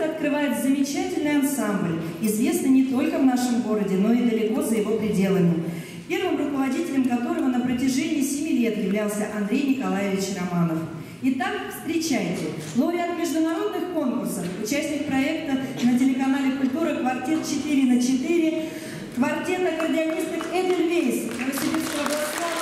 Концерт открывает замечательный ансамбль, известный не только в нашем городе, но и далеко за его пределами. Первым руководителем которого на протяжении семи лет являлся Андрей Николаевич Романов. Итак, встречайте, лауреат международных конкурсов, участник проекта на телеканале «Культура» «Квартет 4 на 4», квартет аккордеонисток Эдельвейс Новосибирского областного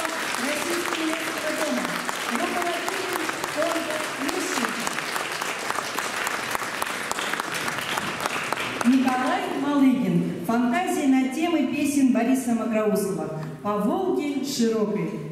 Макроусова. По Волге широкой.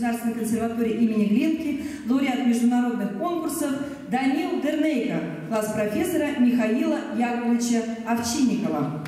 Государственной консерватории имени Глинки, лауреат международных конкурсов Данил Дернейко, класс профессора Михаила Яковлевича Овчинникова.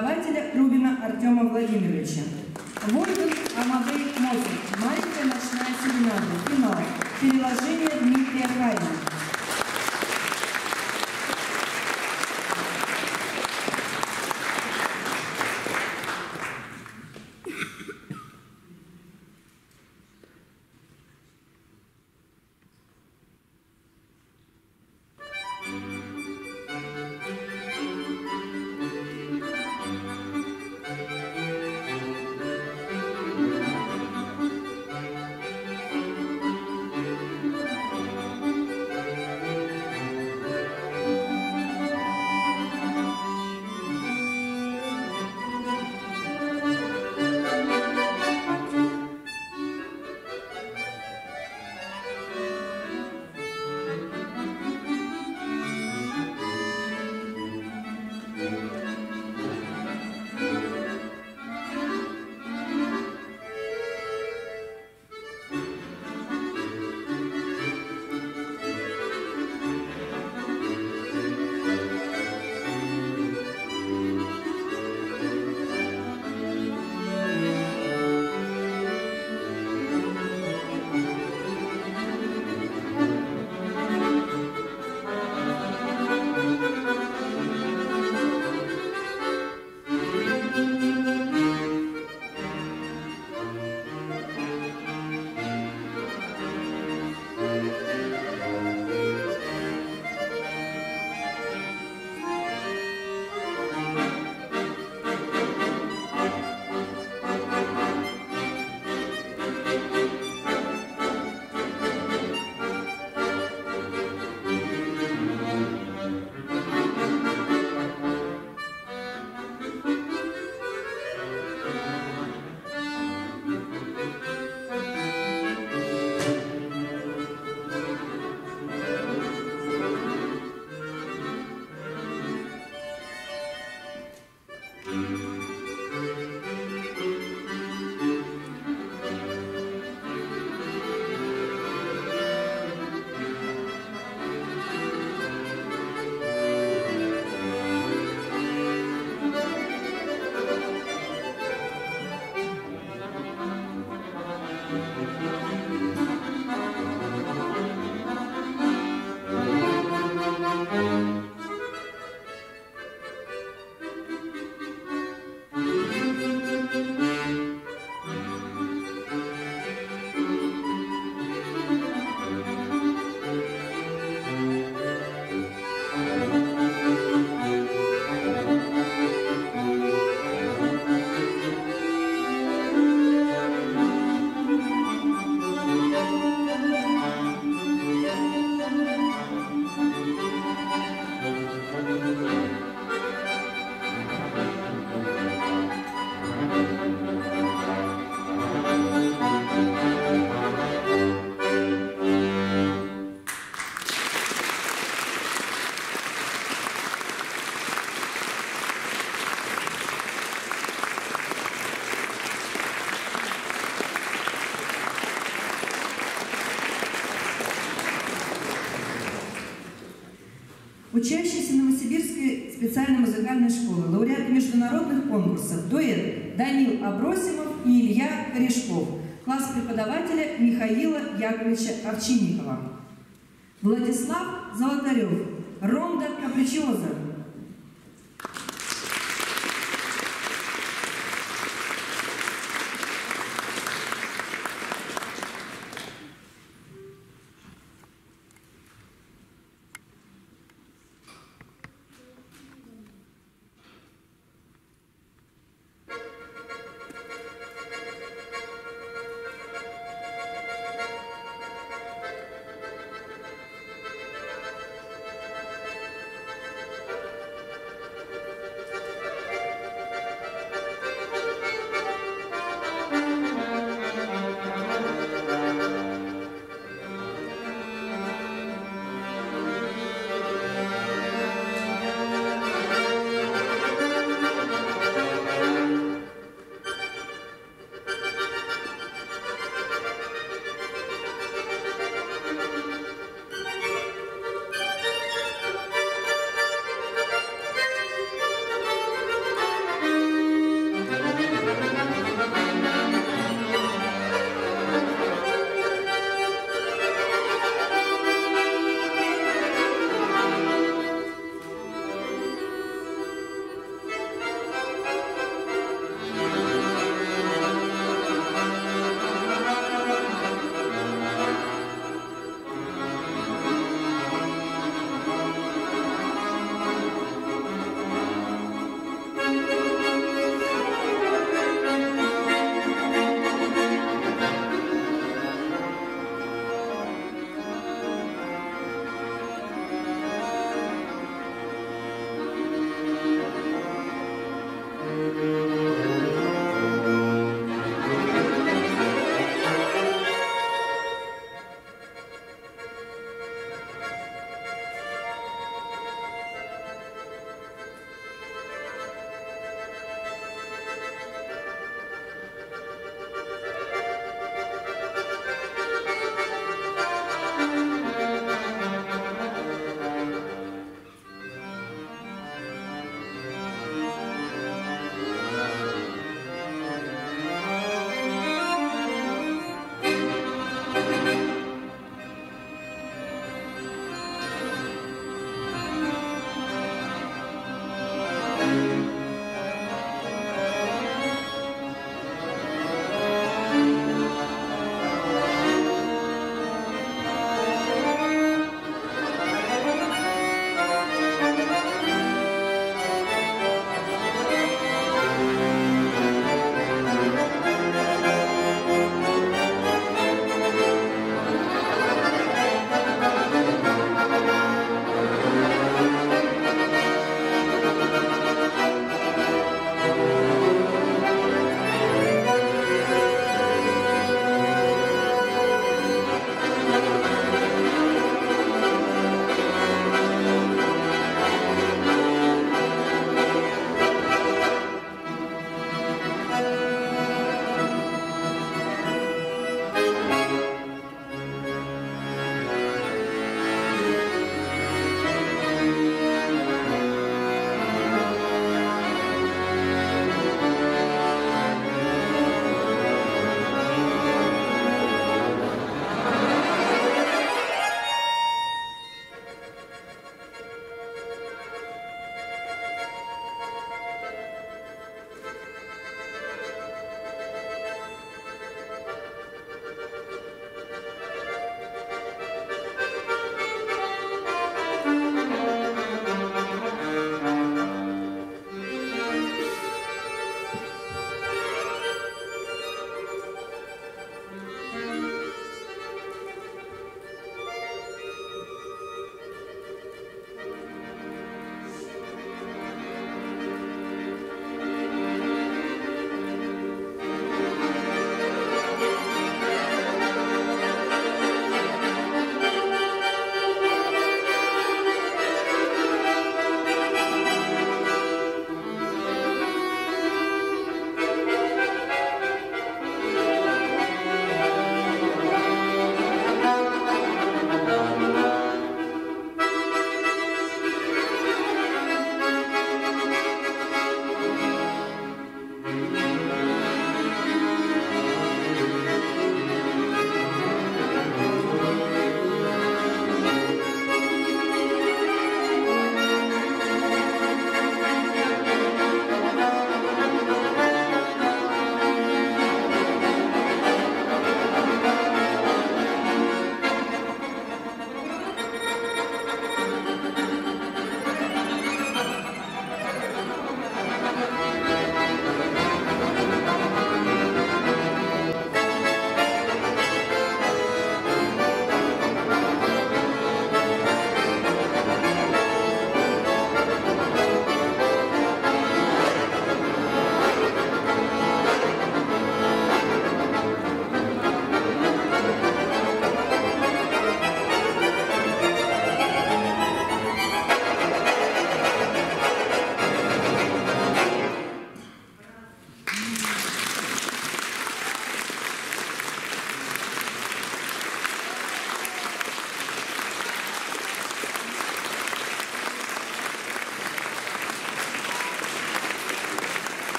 Преподавателя Рубина Артема Владимировича.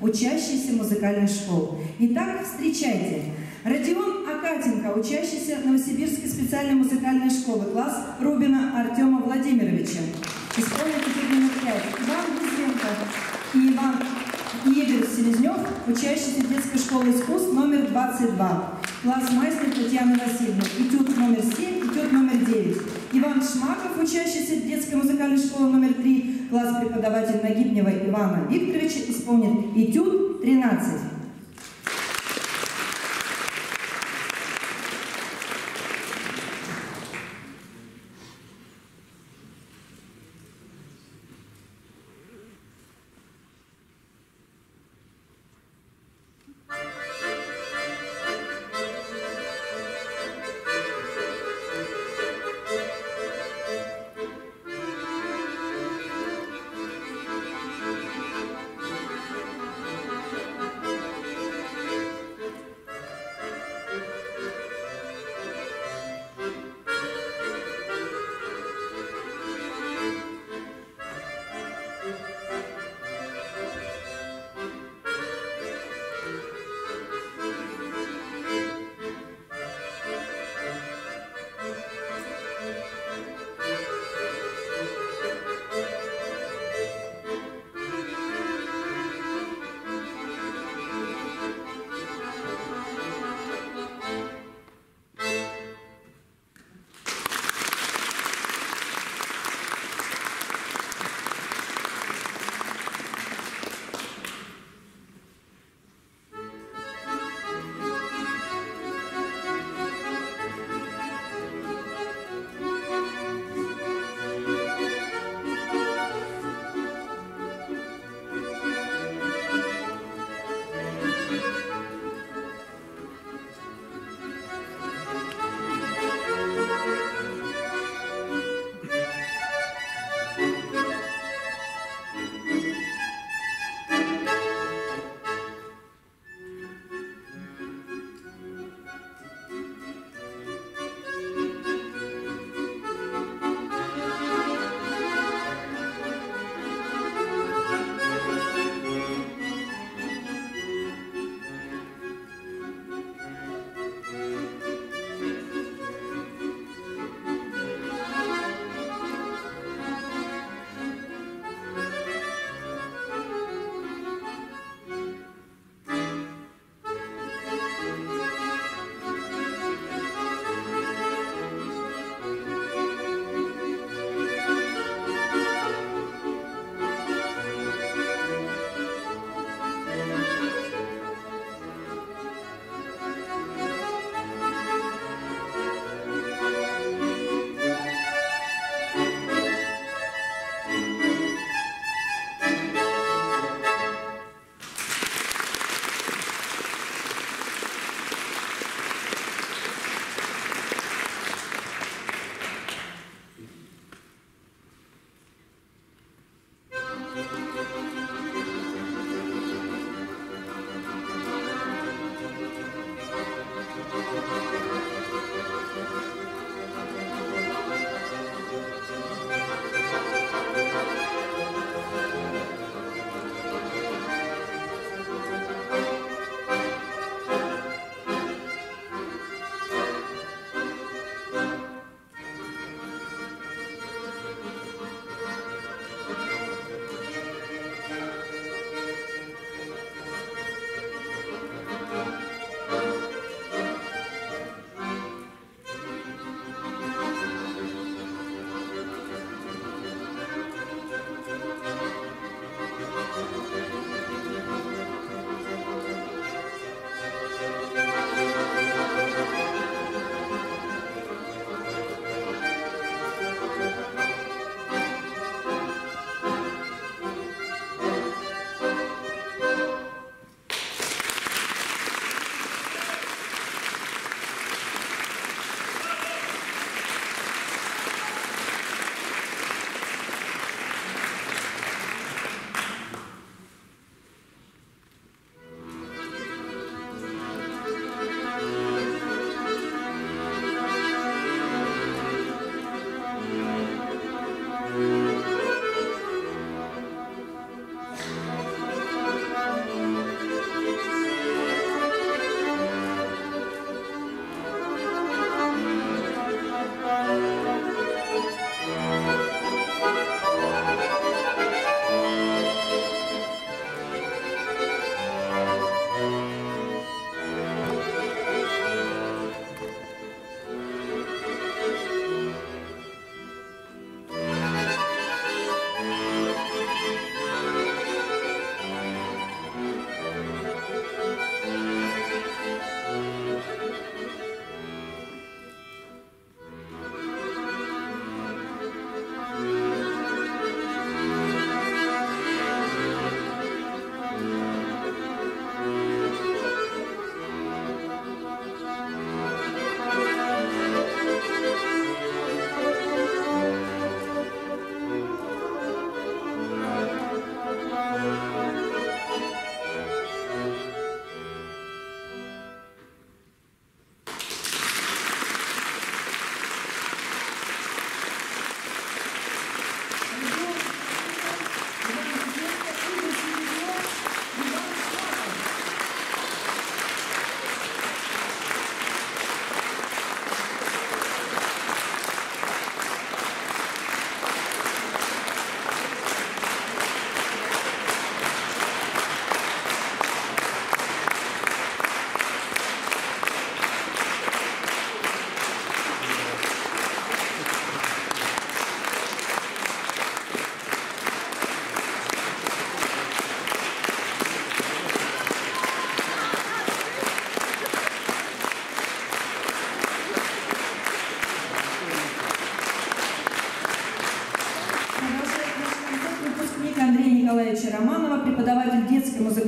Учащиеся музыкальных школ. Итак, встречайте! Родион Акатенко, учащийся Новосибирской специальной музыкальной школы, класс Рубина Артема Владимировича. Исполнит номер пять. Иван Гузенко и Иван Игорь Селезнев, учащийся детской школы искусств номер 22. Класс мастер Татьяна Васильевна. Этюд номер 7, этюд номер 9. Иван Шмаков, учащийся детской музыкальной школы номер 3. Класс преподаватель Нагибнева Ивана Викторовича этюд 13.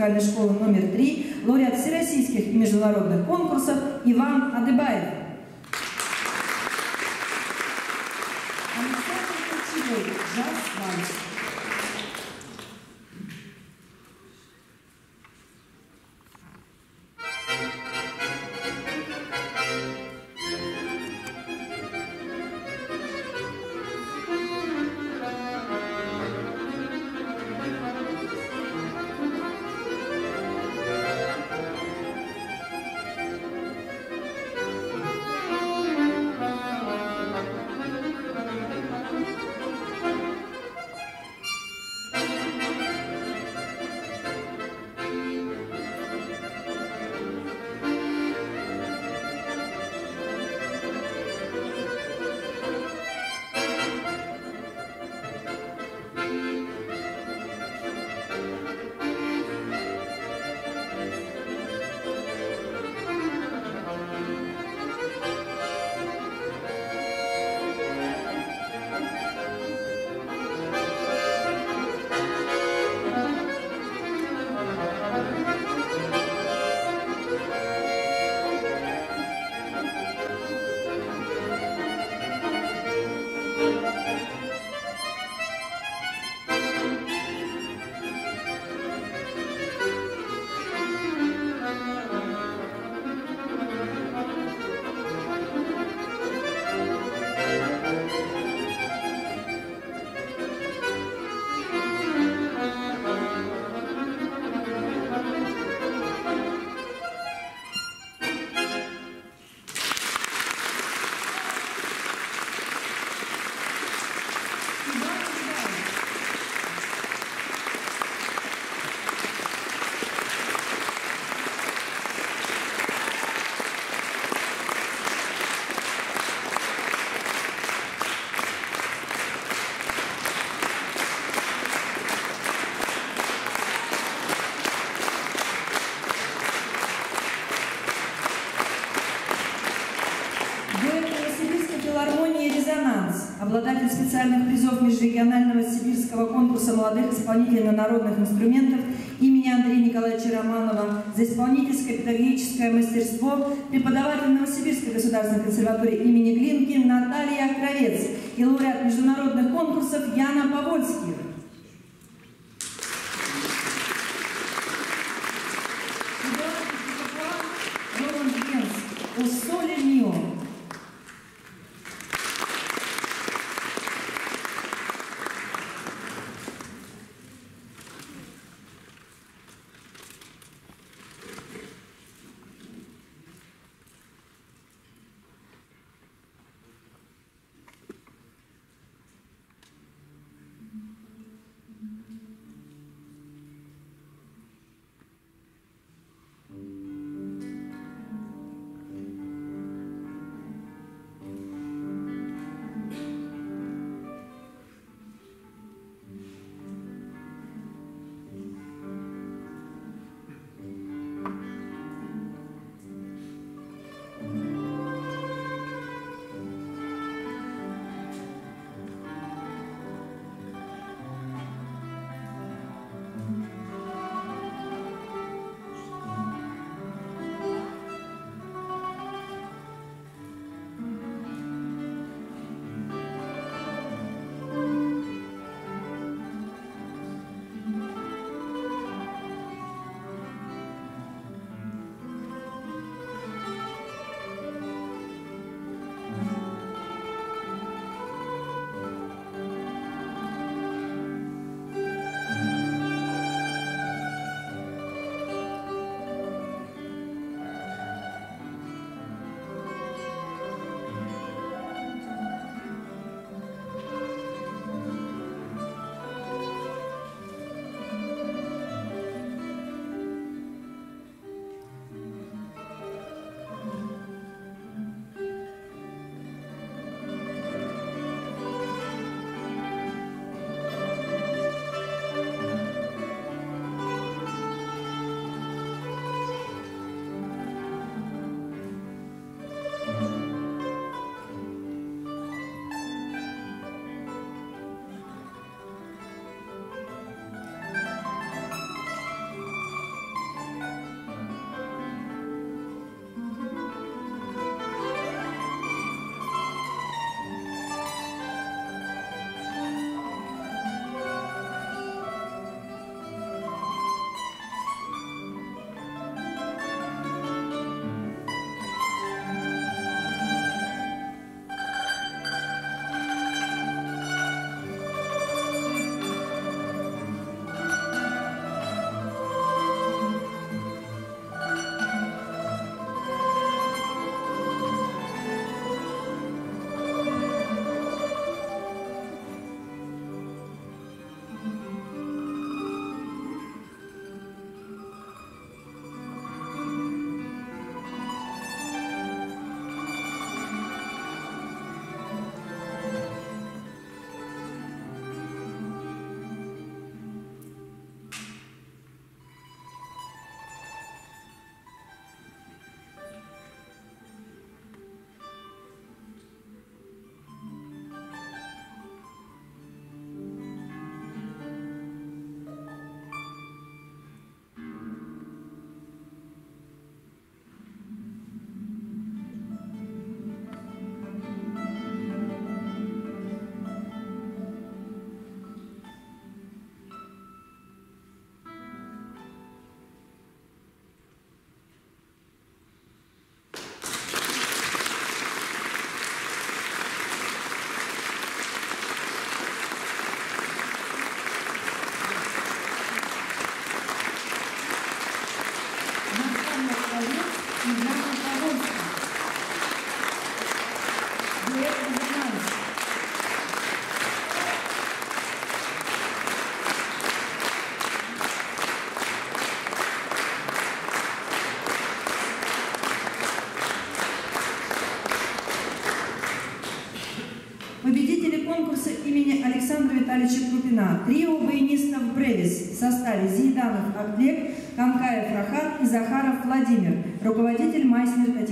In school. Государственной консерватории имени Глинки Наталья Кровец и лауреат международных конкурсов Яна Повольских.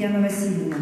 Татьяна Васильевна.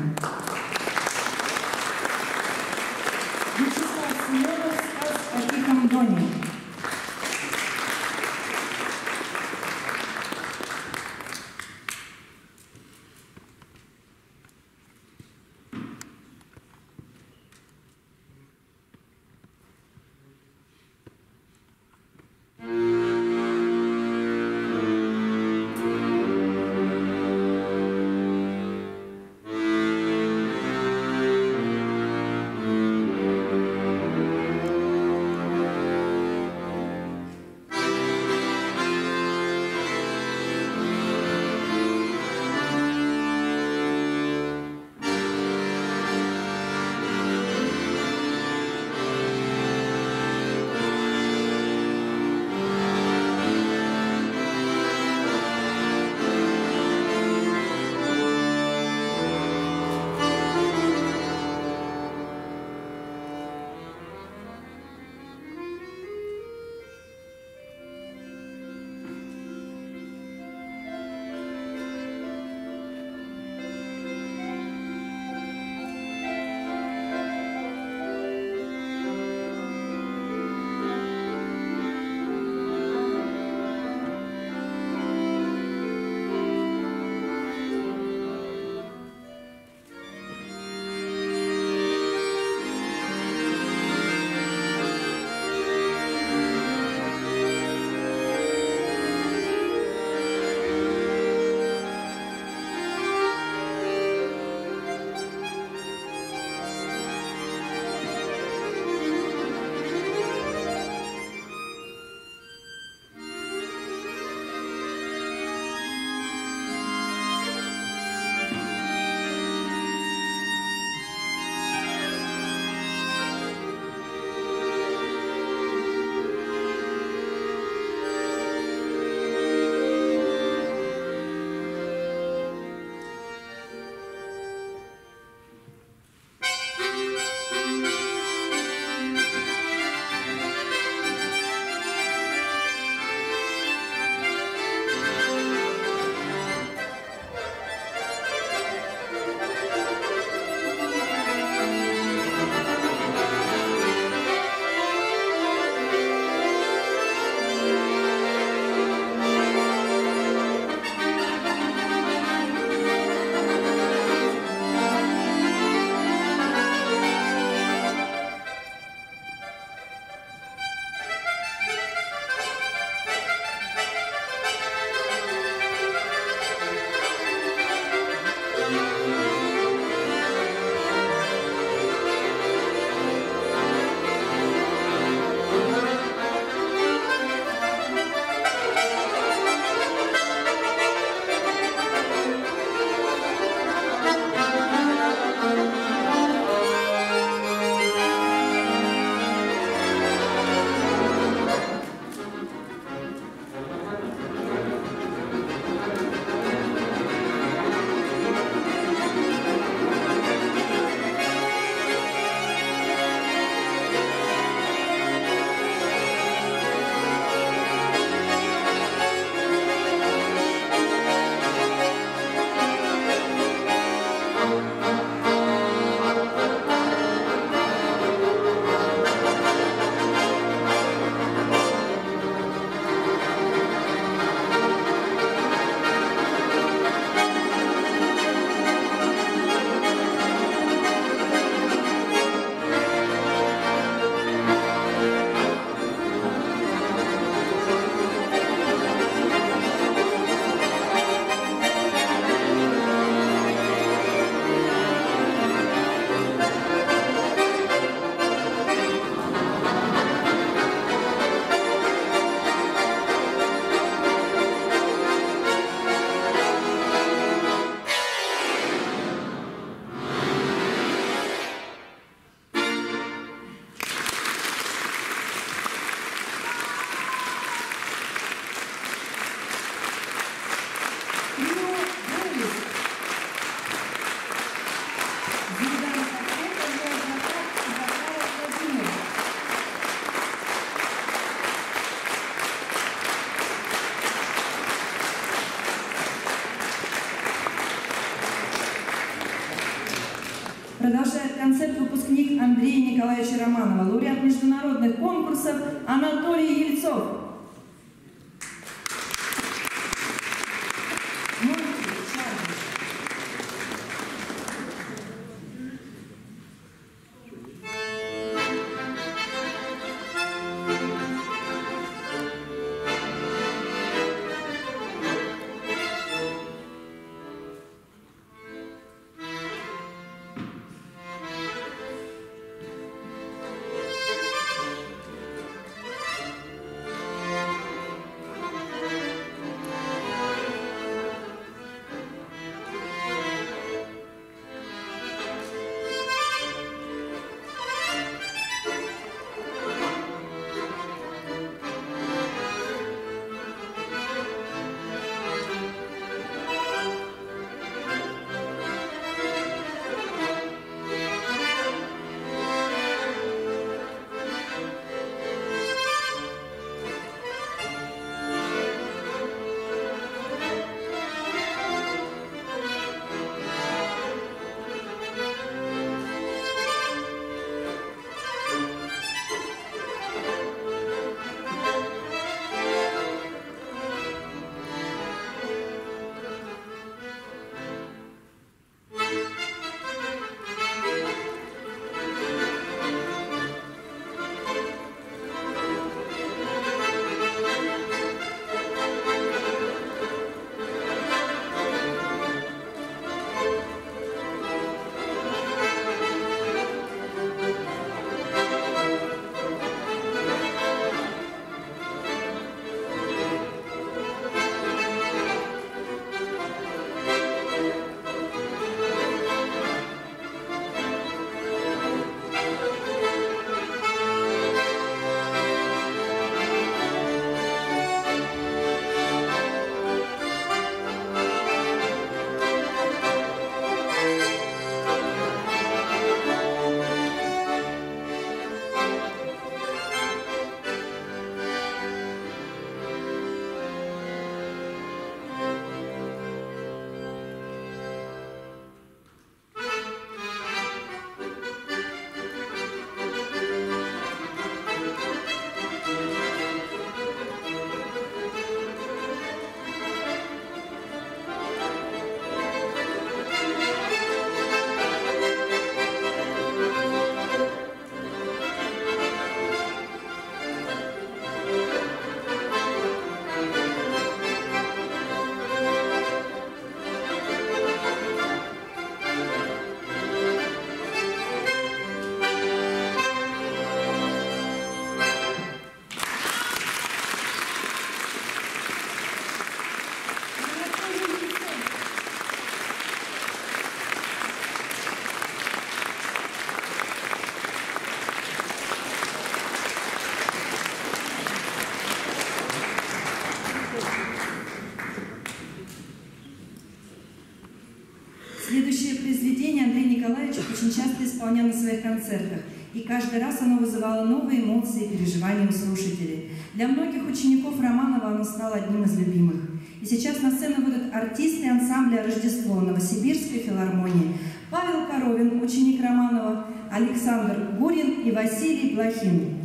Концертах, и каждый раз оно вызывало новые эмоции и переживания у слушателей. Для многих учеников Романова оно стало одним из любимых. И сейчас на сцену выйдут артисты ансамбля «Рождество» Новосибирской филармонии. Павел Коровин, ученик Романова, Александр Гурин и Василий Плохин.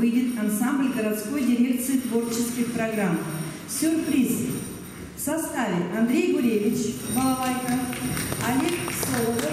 выйдет ансамбль городской дирекции творческих программ. Сюрприз! В составе Андрей Гуревич, балалайка, Олег Солодов,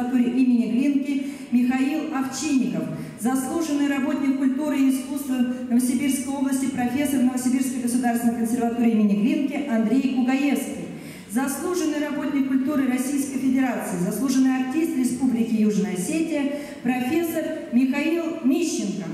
консерватории имени Глинки Михаил Овчинников, заслуженный работник культуры и искусства Новосибирской области, профессор Новосибирской государственной консерватории имени Глинки Андрей Кугаевский, заслуженный работник культуры Российской Федерации, заслуженный артист Республики Южная Осетия, профессор Михаил Мищенко.